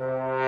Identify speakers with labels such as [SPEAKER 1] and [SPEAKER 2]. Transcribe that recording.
[SPEAKER 1] Bye.